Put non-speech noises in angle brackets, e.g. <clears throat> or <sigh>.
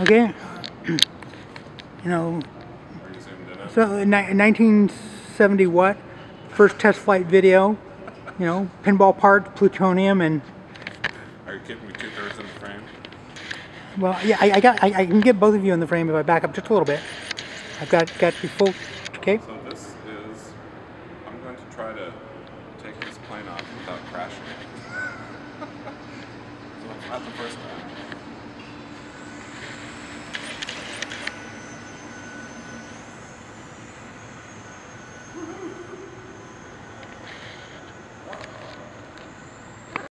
Okay. <clears throat> You know, so 1970 what? First test flight video. You know, pinball parts, plutonium, and. Are you keeping me two thirds in the frame? Well, yeah, I, I got. I, I, can get both of you in the frame if I back up just a little bit. I've got got you full. Okay. So this is. I'm going to try to take this plane off without crashing it. Not the first time.